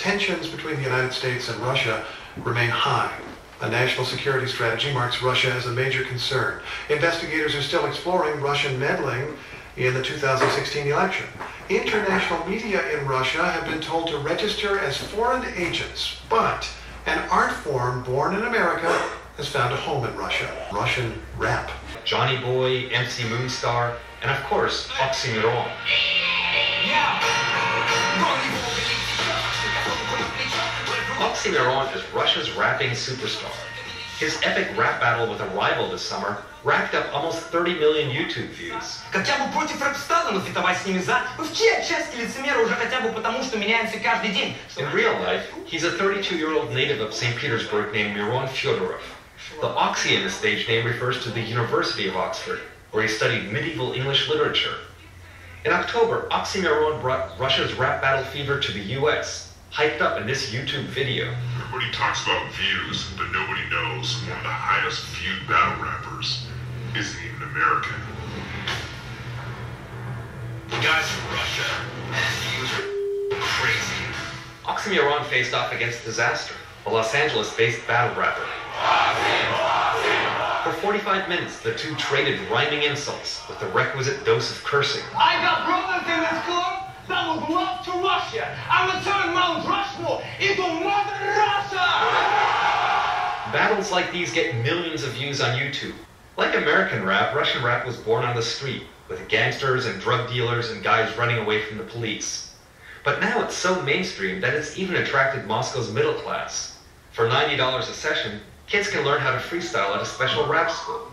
tensions between the United States and Russia remain high. A national security strategy marks Russia as a major concern. Investigators are still exploring Russian meddling in the 2016 election. International media in Russia have been told to register as foreign agents, but an art form born in America has found a home in Russia, Russian rap. Johnny Boy, MC Moonstar, and of course, Oxxxymiron pop is Russia's rapping superstar. His epic rap battle with a rival this summer racked up almost 30 million YouTube views. Хотя бы против с ними за. В чьей отчасти уже хотя бы потому, что меняемся каждый день? In real life, he's a 32-year-old native of St. Petersburg named Miron Fyodorov. The Oxy in his stage name refers to the University of Oxford, where he studied medieval English literature. In October, Oxxxymiron brought Russia's rap battle fever to the US hyped up in this YouTube video. Everybody talks about views, but nobody knows one of the highest viewed battle rappers isn't even American. The guys from Russia, views are crazy. Oxxxymiron faced off against Dizaster, a Los Angeles-based battle rapper. For 45 minutes, the two traded rhyming insults with the requisite dose of cursing. I got brothers in this club that would love to Russia. I would Battles like these get millions of views on YouTube. Like American rap, Russian rap was born on the street, with gangsters and drug dealers and guys running away from the police. But now it's so mainstream that it's even attracted Moscow's middle class. For $90 a session, kids can learn how to freestyle at a special rap school.